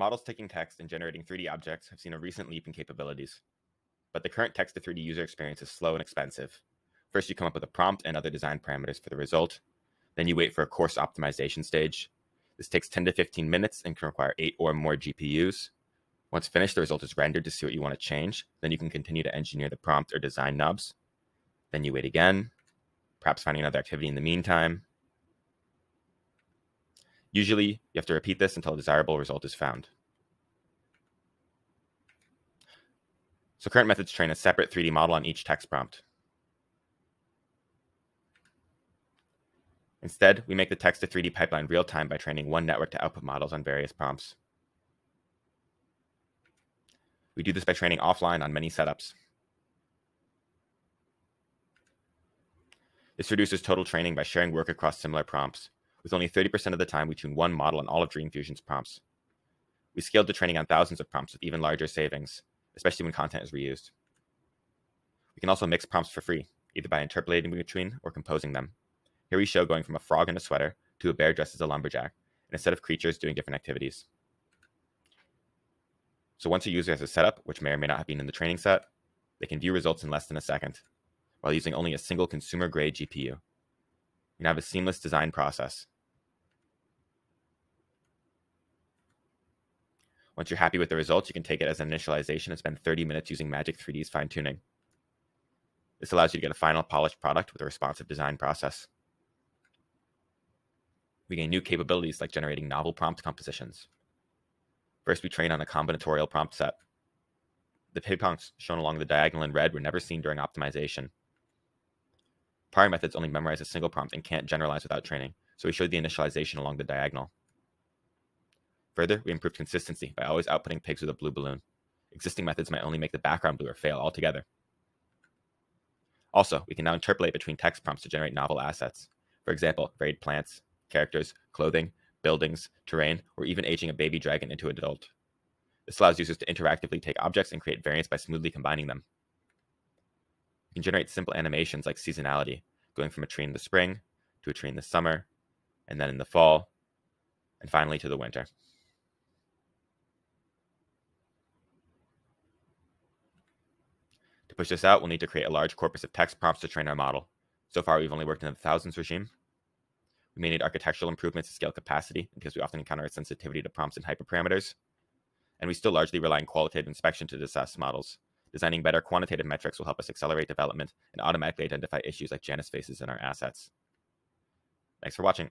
Models taking text and generating 3D objects have seen a recent leap in capabilities. But the current text to 3D user experience is slow and expensive. First, you come up with a prompt and other design parameters for the result. Then you wait for a coarse optimization stage. This takes 10 to 15 minutes and can require eight or more GPUs. Once finished, the result is rendered to see what you want to change. Then you can continue to engineer the prompt or design knobs. Then you wait again, perhaps finding another activity in the meantime. Usually, you have to repeat this until a desirable result is found. So current methods train a separate 3D model on each text prompt. Instead, we make the text to 3D pipeline real time by training one network to output models on various prompts. We do this by training offline on many setups. This reduces total training by sharing work across similar prompts. With only 30% of the time, we tune one model on all of DreamFusion's prompts. We scaled the training on thousands of prompts with even larger savings, especially when content is reused. We can also mix prompts for free, either by interpolating between or composing them. Here we show going from a frog in a sweater to a bear dressed as a lumberjack, and a set of creatures doing different activities. So once a user has a setup, which may or may not have been in the training set, they can view results in less than a second, while using only a single consumer-grade GPU. You can have a seamless design process. Once you're happy with the results, you can take it as an initialization and spend 30 minutes using Magic3D's fine-tuning. This allows you to get a final polished product with a responsive design process we gain new capabilities like generating novel prompt compositions. First, we train on a combinatorial prompt set. The ping-pongs shown along the diagonal in red were never seen during optimization. Prior methods only memorize a single prompt and can't generalize without training, so we showed the initialization along the diagonal. Further, we improved consistency by always outputting pigs with a blue balloon. Existing methods might only make the background blue or fail altogether. Also, we can now interpolate between text prompts to generate novel assets. For example, varied plants, characters, clothing, buildings, terrain, or even aging a baby dragon into an adult. This allows users to interactively take objects and create variants by smoothly combining them. You can generate simple animations like seasonality, going from a tree in the spring to a tree in the summer, and then in the fall, and finally to the winter. Push this out, we'll need to create a large corpus of text prompts to train our model. So far, we've only worked in the thousands regime, we may need architectural improvements to scale capacity because we often encounter a sensitivity to prompts and hyperparameters. And we still largely rely on qualitative inspection to assess models. Designing better quantitative metrics will help us accelerate development and automatically identify issues like Janus faces in our assets. Thanks for watching.